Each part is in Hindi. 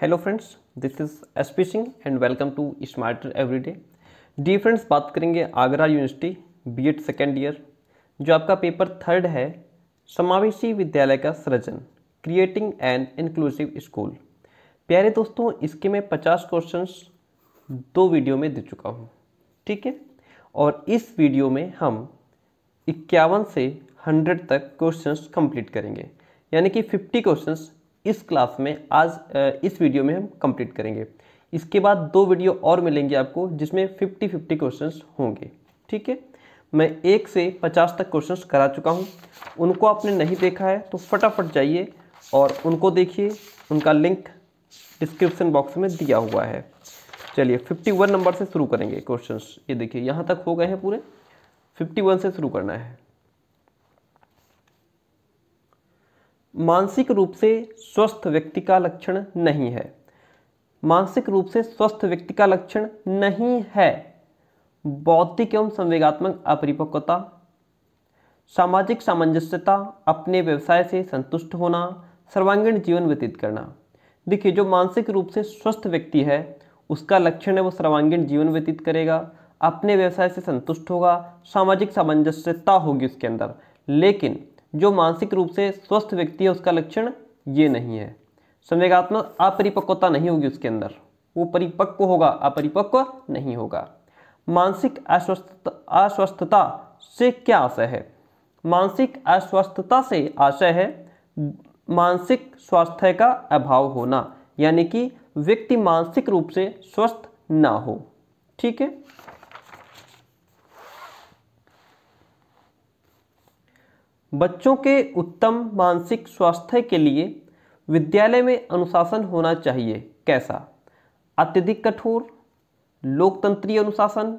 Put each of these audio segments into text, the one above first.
Hello friends this is S P Singh and welcome to smarter everyday the friends बात करेंगे Agra university BEd second year जो आपका पेपर थर्ड है, समावेशी विद्यालय का सृजन क्रिएटिंग एन इंक्लूसिव स्कूल प्यारे दोस्तों, इसके मैं पचास क्वेश्चंस दो वीडियो में दे चुका हूँ, ठीक है? और इस वीडियो में हम इक्यावन से हंड्रेड तक क्वेश्चंस कंप्लीट करेंगे, यानी कि फिफ्टी क्वेश्चंस इस क्लास में आज इस वीडियो में हम कंप्लीट करेंगे। इसके बाद दो वीडियो और मिलेंगे आपको, जिसमें फिफ्टी फिफ्टी क्वेश्चंस होंगे। ठीक है? मैं एक से पचास तक क्वेश्चंस करा चुका हूँ। उनको आपने नहीं देखा है तो फटाफट जाइए और उनको देखिए। उनका लिंक डिस्क्रिप्शन बॉक्स में दिया हुआ है। चलिए 51 नंबर से शुरू करेंगे क्वेश्चंस। ये देखिए, यहाँ तक हो गए हैं पूरे। 51 से शुरू करना है। मानसिक रूप से स्वस्थ व्यक्ति का लक्षण नहीं है। मानसिक रूप से स्वस्थ व्यक्ति का लक्षण नहीं है। बौद्धिक एवं संवेगात्मक अपरिपक्वता, सामाजिक सामंजस्यता, अपने व्यवसाय से संतुष्ट होना, सर्वांगीण जीवन व्यतीत करना। देखिए, जो मानसिक रूप से स्वस्थ व्यक्ति है, उसका लक्षण है वो सर्वांगीण जीवन व्यतीत करेगा, अपने व्यवसाय से संतुष्ट होगा, सामाजिक सामंजस्यता होगी उसके अंदर। लेकिन जो मानसिक रूप से स्वस्थ व्यक्ति है, उसका लक्षण ये नहीं है। संवेगात्मक अपरिपक्वता नहीं होगी उसके अंदर। वो परिपक्व होगा, अपरिपक्व नहीं होगा। मानसिक अस्वस्थ अस्वस्थता से क्या आशय है? मानसिक अस्वस्थता से आशय है मानसिक स्वास्थ्य का अभाव होना, यानी कि व्यक्ति मानसिक रूप से स्वस्थ ना हो। ठीक है? बच्चों के उत्तम मानसिक स्वास्थ्य के लिए विद्यालय में अनुशासन होना चाहिए। कैसा? अत्यधिक कठोर, लोकतंत्रीय अनुशासन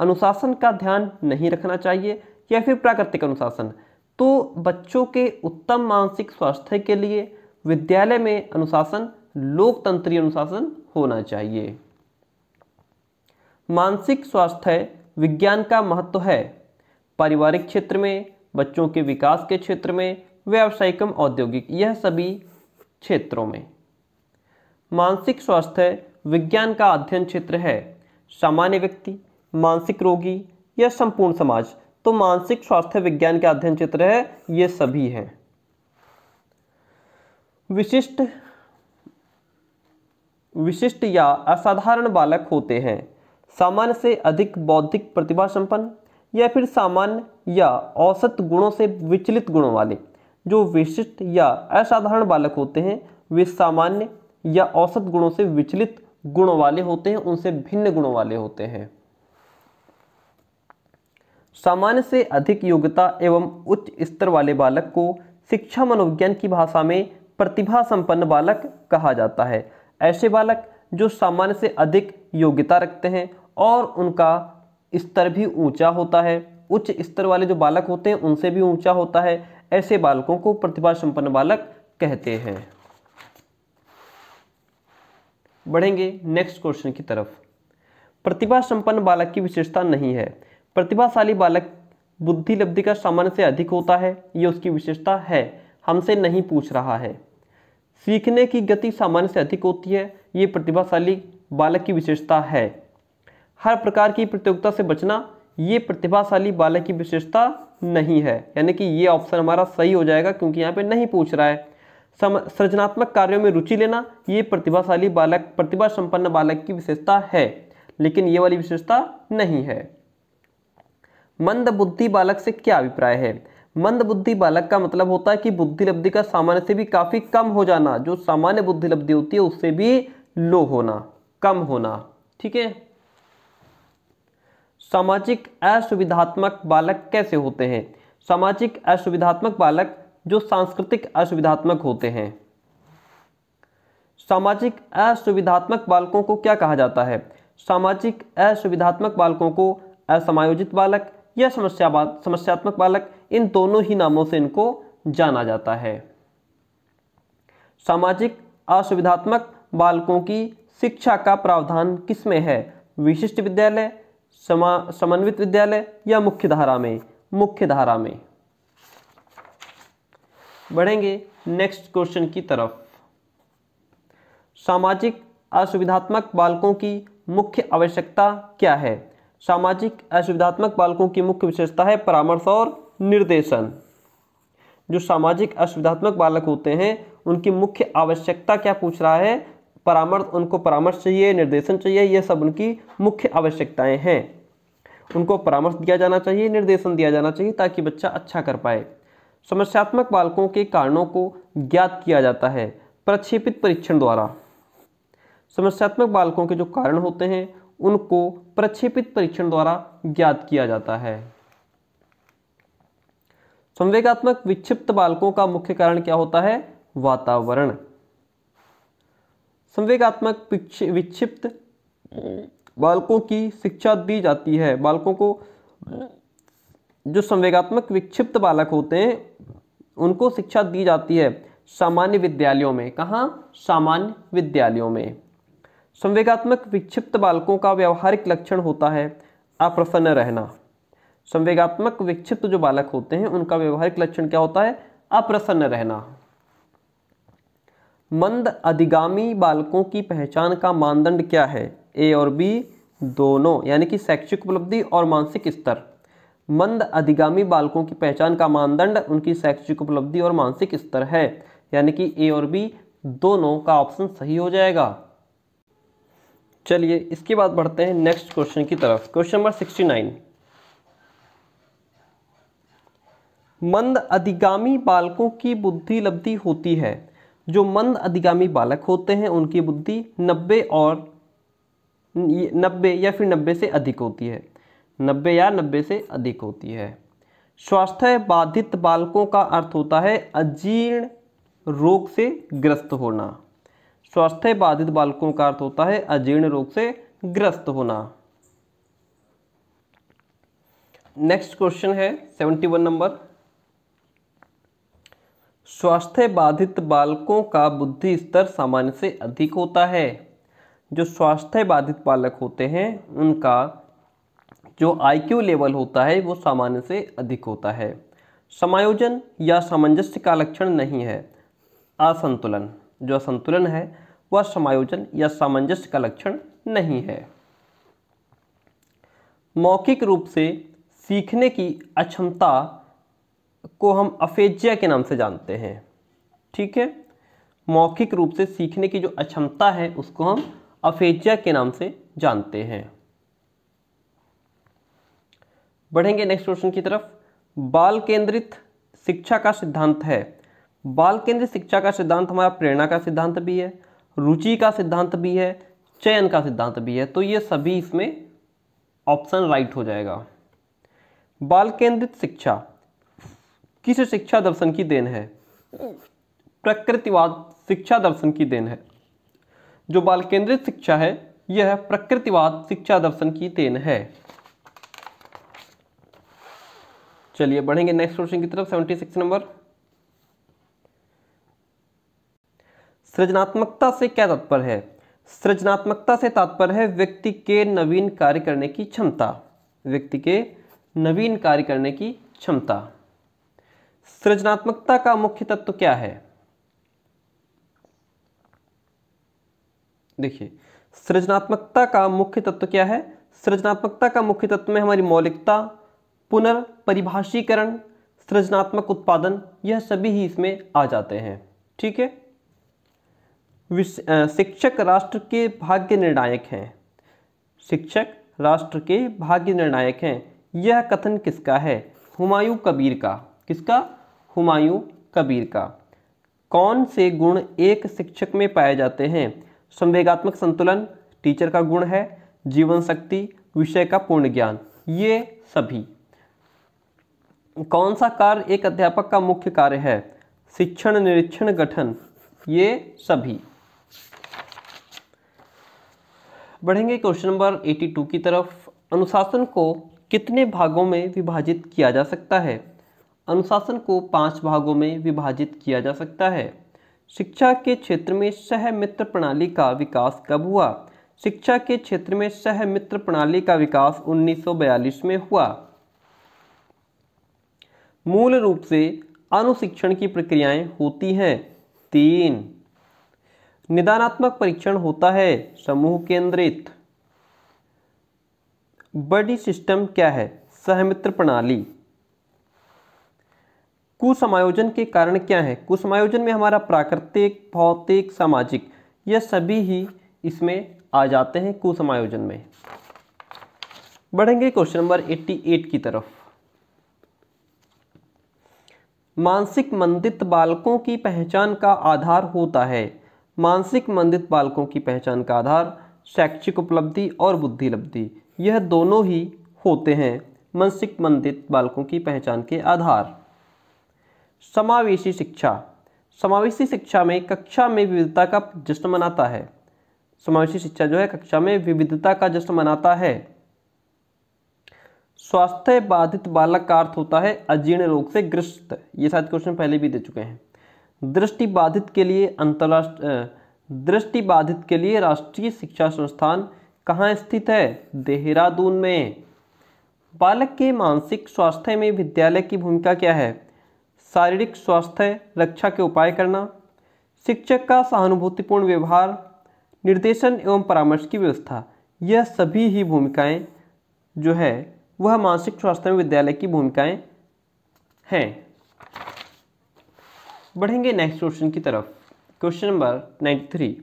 अनुशासन का ध्यान नहीं रखना चाहिए या फिर प्राकृतिक अनुशासन? तो बच्चों के उत्तम मानसिक स्वास्थ्य के लिए विद्यालय में अनुशासन, लोकतंत्रीय अनुशासन होना चाहिए। मानसिक स्वास्थ्य विज्ञान का महत्व है। पारिवारिक क्षेत्र में बच्चों के विकास के क्षेत्र में, व्यावसायिक एवं औद्योगिक, यह सभी क्षेत्रों में। मानसिक स्वास्थ्य विज्ञान का अध्ययन क्षेत्र है। सामान्य व्यक्ति, मानसिक रोगी या संपूर्ण समाज तो मानसिक स्वास्थ्य विज्ञान का अध्ययन क्षेत्र है, ये सभी हैं। विशिष्ट विशिष्ट या असाधारण बालक होते हैं। सामान्य से अधिक बौद्धिक प्रतिभा संपन्न या फिर सामान्य या औसत गुणों से विचलित गुणों वाले, जो विशिष्ट या असाधारण बालक होते हैं, वे सामान्य या औसत गुणों से विचलित गुणों वाले होते हैं, उनसे भिन्न गुणों वाले होते हैं। सामान्य से अधिक योग्यता एवं उच्च स्तर वाले बालक को शिक्षा मनोविज्ञान की भाषा में प्रतिभा संपन्न बालक कहा जाता है। ऐसे बालक जो सामान्य से अधिक योग्यता रखते हैं और उनका स्तर भी ऊँचा होता है। उच्च स्तर वाले जो बालक होते हैं, उनसे भी ऊँचा होता है। ऐसे बालकों को प्रतिभा संपन्न बालक कहते हैं। बढ़ेंगे नेक्स्ट क्वेश्चन की तरफ़। प्रतिभा संपन्न बालक की विशेषता नहीं है। प्रतिभाशाली बालक बुद्धि लब्धि का सामान्य से अधिक होता है, ये उसकी विशेषता है। हमसे नहीं पूछ रहा है। सीखने की गति सामान्य से अधिक होती है, ये प्रतिभाशाली बालक की विशेषता है। हर प्रकार की प्रतियोगिता से बचना ये प्रतिभाशाली बालक की विशेषता नहीं है। यानी कि ये ऑप्शन हमारा सही हो जाएगा क्योंकि यहाँ पे नहीं पूछ रहा है। सम, सृजनात्मक कार्यों में रुचि लेना ये प्रतिभाशाली बालक प्रतिभा संपन्न बालक की विशेषता है, लेकिन ये वाली विशेषता नहीं है। मंद बुद्धि बालक से क्या अभिप्राय है? मंद बुद्धि बालक का मतलब होता है कि बुद्धि लब्धि का सामान्य से भी काफ़ी कम हो जाना। जो सामान्य बुद्धि लब्धि होती है उससे भी लो होना, कम होना। ठीक है? सामाजिक असुविधात्मक बालक कैसे होते हैं? सामाजिक असुविधात्मक बालक जो सांस्कृतिक असुविधात्मक होते हैं। सामाजिक असुविधात्मक बालकों को क्या कहा जाता है? सामाजिक असुविधात्मक बालकों को असमायोजित बालक या समस्या समस्यात्मक बालक, इन दोनों ही नामों से इनको जाना जाता है। सामाजिक असुविधात्मक बालकों की शिक्षा का प्रावधान किसमें है? विशिष्ट विद्यालय समा, समन्वित विद्यालय या मुख्य धारा में? मुख्य धारा में। बढ़ेंगे नेक्स्ट क्वेश्चन की तरफ़। सामाजिक असुविधात्मक बालकों की मुख्य आवश्यकता क्या है? सामाजिक असुविधात्मक बालकों की मुख्य विशेषता है परामर्श और निर्देशन। जो सामाजिक असुविधात्मक बालक होते हैं, उनकी मुख्य आवश्यकता क्या पूछ रहा है? परामर्श, उनको परामर्श चाहिए, निर्देशन चाहिए, ये सब उनकी मुख्य आवश्यकताएँ हैं। उनको परामर्श दिया जाना चाहिए, निर्देशन दिया जाना चाहिए ताकि बच्चा अच्छा कर पाए। समस्यात्मक बालकों के कारणों को ज्ञात किया जाता है प्रक्षेपित परीक्षण द्वारा। समस्यात्मक बालकों के जो कारण होते हैं, उनको प्रक्षेपित परीक्षण द्वारा ज्ञात किया जाता है। संवेगात्मक विक्षिप्त बालकों का मुख्य कारण क्या होता है? वातावरण। संवेगात्मक विक्षिप्त बालकों की शिक्षा दी जाती है। बालकों को जो संवेगात्मक विक्षिप्त बालक होते हैं, उनको शिक्षा दी जाती है सामान्य विद्यालयों में। कहाँ? सामान्य विद्यालयों में। संवेगात्मक विक्षिप्त बालकों का व्यवहारिक लक्षण होता है अप्रसन्न रहना। संवेगात्मक विक्षिप्त जो बालक होते हैं, उनका व्यवहारिक लक्षण क्या होता है? अप्रसन्न रहना। मंद अधिगामी बालकों की पहचान का मानदंड क्या है? ए और बी दोनों, यानी कि शैक्षिक उपलब्धि और मानसिक स्तर। मंद अधिगामी बालकों की पहचान का मानदंड उनकी शैक्षिक उपलब्धि और मानसिक स्तर है, यानी कि ए और बी दोनों का ऑप्शन सही हो जाएगा। चलिए, इसके बाद बढ़ते हैं नेक्स्ट क्वेश्चन की तरफ़। Question number sixty nine. मंद अधिगामी बालकों की बुद्धि लब्धि होती है। जो मंद अधिगामी बालक होते हैं, उनकी बुद्धि नब्बे और नब्बे या फिर नब्बे से अधिक होती है। नब्बे या नब्बे से अधिक होती है। स्वास्थ्य बाधित बालकों का अर्थ होता है अजीर्ण रोग से ग्रस्त होना। स्वास्थ्य बाधित बालकों का अर्थ होता है अजीर्ण रोग से ग्रस्त होना। नेक्स्ट क्वेश्चन है सेवेंटी वन नंबर स्वास्थ्य बाधित बालकों का बुद्धि स्तर सामान्य से अधिक होता है। जो स्वास्थ्य बाधित बालक होते हैं, उनका जो आईक्यू लेवल होता है, वो सामान्य से अधिक होता है। समायोजन या सामंजस्य का लक्षण नहीं है। असंतुलन, जो असंतुलन है, वह समायोजन या सामंजस्य का लक्षण नहीं है। मौखिक रूप से सीखने की अक्षमता को हम अफेजिया के नाम से जानते हैं, ठीक है? मौखिक रूप से सीखने की जो अक्षमता है, उसको हम अफेजिया के नाम से जानते हैं। बढ़ेंगे नेक्स्ट क्वेश्चन की तरफ़। बाल केंद्रित शिक्षा का सिद्धांत है। बाल केंद्रित शिक्षा का सिद्धांत हमारा प्रेरणा का सिद्धांत भी है, रुचि का सिद्धांत भी है, चयन का सिद्धांत भी है तो ये सभी इसमें ऑप्शन राइट हो जाएगा। बाल केंद्रित शिक्षा किस शिक्षा दर्शन की देन है? प्रकृतिवाद शिक्षा दर्शन की देन है। जो बाल केंद्रित शिक्षा है, यह प्रकृतिवाद शिक्षा दर्शन की देन है। चलिए, बढ़ेंगे नेक्स्ट क्वेश्चन की तरफ़ 76 नंबर सृजनात्मकता से क्या तात्पर्य है? सृजनात्मकता से तात्पर्य है व्यक्ति के नवीन कार्य करने की क्षमता। व्यक्ति के नवीन कार्य करने की क्षमता। सृजनात्मकता का मुख्य तत्व क्या है? देखिए, सृजनात्मकता का मुख्य तत्व क्या है? सृजनात्मकता का मुख्य तत्व में हमारी मौलिकता, पुनर्परिभाषीकरण, सृजनात्मक उत्पादन, यह सभी ही इसमें आ जाते हैं। ठीक है? शिक्षक राष्ट्र के भाग्य निर्णायक हैं। शिक्षक राष्ट्र के भाग्य निर्णायक हैं। यह कथन किसका है? हुमायूं कबीर का। किसका? हुमायूं कबीर का। कौन से गुण एक शिक्षक में पाए जाते हैं? संवेगात्मक संतुलन, टीचर का गुण है, जीवन शक्ति, विषय का पूर्ण ज्ञान, ये सभी। कौन सा कार्य एक अध्यापक का मुख्य कार्य है? शिक्षण, निरीक्षण, गठन, ये सभी। बढ़ेंगे क्वेश्चन नंबर 82 की तरफ़। अनुशासन को कितने भागों में विभाजित किया जा सकता है? अनुशासन को पाँच भागों में विभाजित किया जा सकता है। शिक्षा के क्षेत्र में सह मित्र प्रणाली का विकास कब हुआ? शिक्षा के क्षेत्र में सह मित्र प्रणाली का विकास 1942 में हुआ। मूल रूप से अनुशिक्षण की प्रक्रियाएँ होती हैं। तीन, निदानात्मक परीक्षण होता है, समूह केंद्रित। बडी सिस्टम क्या है? सहमित्र प्रणाली। कुसमायोजन के कारण क्या है? कुसमायोजन में हमारा प्राकृतिक, भौतिक, सामाजिक यह सभी ही इसमें आ जाते हैं कुसमायोजन में। बढ़ेंगे क्वेश्चन नंबर 88 की तरफ़। मानसिक मंदित बालकों की पहचान का आधार होता है। मानसिक मंदित बालकों की पहचान का आधार, शैक्षिक उपलब्धि और बुद्धिलब्धि, यह दोनों ही होते हैं मानसिक मंदित बालकों की पहचान के आधार। समावेशी शिक्षा। समावेशी शिक्षा में कक्षा में विविधता का जश्न मनाता है। समावेशी शिक्षा जो है, कक्षा में विविधता का जश्न मनाता है। स्वास्थ्य बाधित बालक का अर्थ होता है अजीर्ण रोग से ग्रस्त। ये शायद क्वेश्चन पहले भी दे चुके हैं। दृष्टि बाधित के लिए अंतरराष्ट्रीय दृष्टि बाधित के लिए राष्ट्रीय शिक्षा संस्थान कहाँ स्थित है? देहरादून में। बालक के मानसिक स्वास्थ्य में विद्यालय की भूमिका क्या है? शारीरिक स्वास्थ्य, रक्षा के उपाय करना, शिक्षक का सहानुभूतिपूर्ण व्यवहार, निर्देशन एवं परामर्श की व्यवस्था, यह सभी ही भूमिकाएँ जो है, वह मानसिक स्वास्थ्य में विद्यालय की भूमिकाएँ हैं। बढ़ेंगे नेक्स्ट क्वेश्चन की तरफ़। क्वेश्चन नंबर 93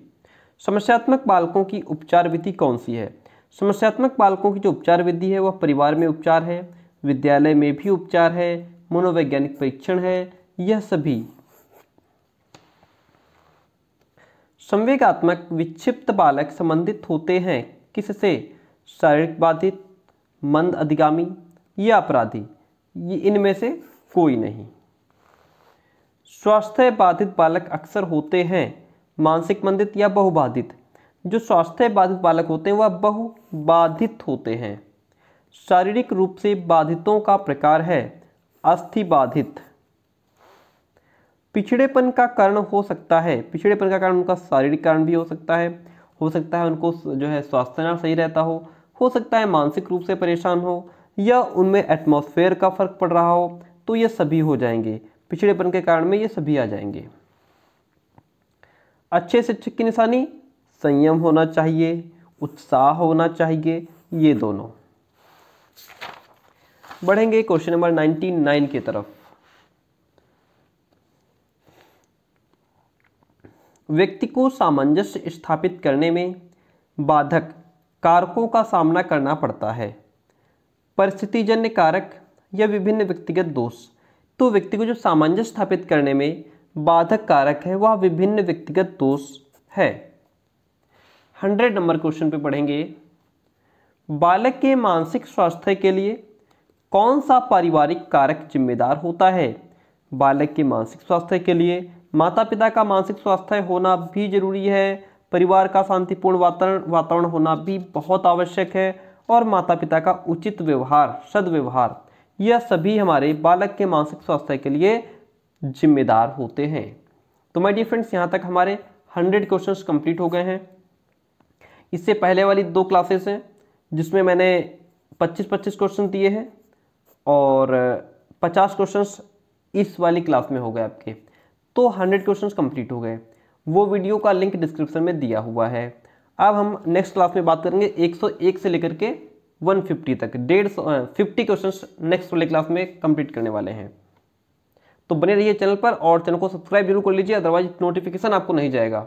समस्यात्मक बालकों की उपचार विधि कौन सी है? समस्यात्मक बालकों की जो उपचार विधि है, वह परिवार में उपचार है, विद्यालय में भी उपचार है मनोवैज्ञानिक परीक्षण है, यह सभी। संवेगात्मक विक्षिप्त बालक संबंधित होते हैं, किससे? शारीरिक बाधित, मंद अधिगामी या अपराधी? ये इनमें से कोई नहीं। स्वास्थ्य बाधित बालक अक्सर होते हैं, मानसिक मंदित या बहुबाधित। जो स्वास्थ्य बाधित बालक होते हैं, वह बहुबाधित होते हैं। शारीरिक रूप से बाधितों का प्रकार है अस्थि बाधित पिछड़ेपन का कारण हो सकता है। पिछड़ेपन का कारण उनका शारीरिक कारण भी हो सकता है। हो सकता है उनको जो है स्वास्थ्य ना सही रहता हो। हो सकता है मानसिक रूप से परेशान हो या उनमें एटमॉस्फेयर का फ़र्क पड़ रहा हो तो ये सभी हो जाएँगे। पिछड़ेपन के कारण में ये सभी आ जाएँगे। अच्छे शिक्षक की निशानी, संयम होना चाहिए, उत्साह होना चाहिए, ये दोनों। बढ़ेंगे क्वेश्चन नंबर 99 की तरफ़। व्यक्ति को सामंजस्य स्थापित करने में बाधक कारकों का सामना करना पड़ता है। परिस्थितिजन्य कारक या विभिन्न व्यक्तिगत दोष। तो व्यक्ति को जो सामंजस्य स्थापित करने में बाधक कारक है, वह विभिन्न व्यक्तिगत दोष है। हंड्रेड नंबर क्वेश्चन पे पढ़ेंगे। बालक के मानसिक स्वास्थ्य के लिए कौन सा पारिवारिक कारक जिम्मेदार होता है? बालक के मानसिक स्वास्थ्य के लिए माता पिता का मानसिक स्वास्थ्य होना भी ज़रूरी है, परिवार का शांतिपूर्ण वातावरण वातावरण होना भी बहुत आवश्यक है, और माता पिता का उचित व्यवहार, सदव्यवहार, यह सभी हमारे बालक के मानसिक स्वास्थ्य के लिए जिम्मेदार होते हैं। तो माय डियर फ्रेंड्स यहाँ तक हमारे हंड्रेड क्वेश्चंस कंप्लीट हो गए हैं। इससे पहले वाली दो क्लासेस हैं, जिसमें मैंने 25-25 क्वेश्चन दिए हैं। और 50 क्वेश्चंस इस वाली क्लास में हो गए आपके। तो 100 क्वेश्चंस कंप्लीट हो गए। वो वीडियो का लिंक डिस्क्रिप्शन में दिया हुआ है। अब हम नेक्स्ट क्लास में बात करेंगे 101 से लेकर के 150 तक। डेढ़ सौ फिफ्टी क्वेश्चन नेक्स्ट वाले क्लास में कंप्लीट करने वाले हैं। तो बने रहिए चैनल पर और चैनल को सब्सक्राइब ज़रूर कर लीजिए अदरवाइज़ नोटिफिकेशन आपको नहीं जाएगा।